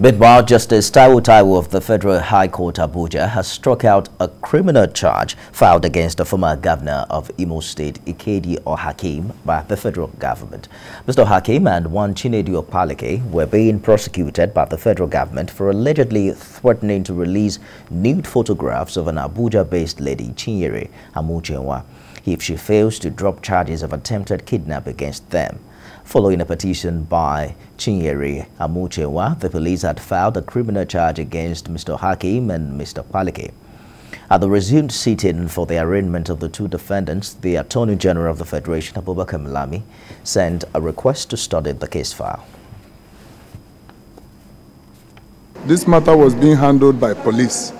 Meanwhile, Justice Taiwo Taiwo of the Federal High Court Abuja has struck out a criminal charge filed against the former governor of Imo State, Ikedi Ohakim, by the federal government. Mr. Ohakim and one Chinedu Opaleke were being prosecuted by the federal government for allegedly threatening to release nude photographs of an Abuja-based lady, Chinyere Amuchenwa, if she fails to drop charges of attempted kidnap against them. Following a petition by Chinyere Amuchenwa, the police had filed a criminal charge against Mr. Ohakim and Mr. Palike. At the resumed sitting for the arraignment of the two defendants, the Attorney General of the Federation, Abubakar Malami, sent a request to study the case file. This matter was being handled by police.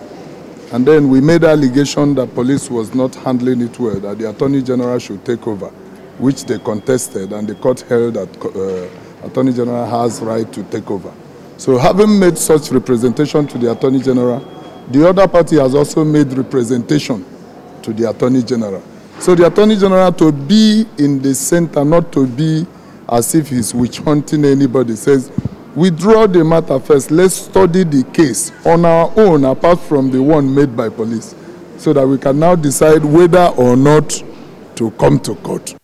And then we made allegation that police was not handling it well, that the Attorney General should take over which they contested, and the court held that uh, Attorney General has right to take over. So having made such representation to the Attorney General, the other party has also made representation to the Attorney General. So the Attorney General to be in the center, not to be as if he's witch hunting anybody, says, withdraw the matter first, let's study the case on our own, apart from the one made by police, so that we can now decide whether or not to come to court.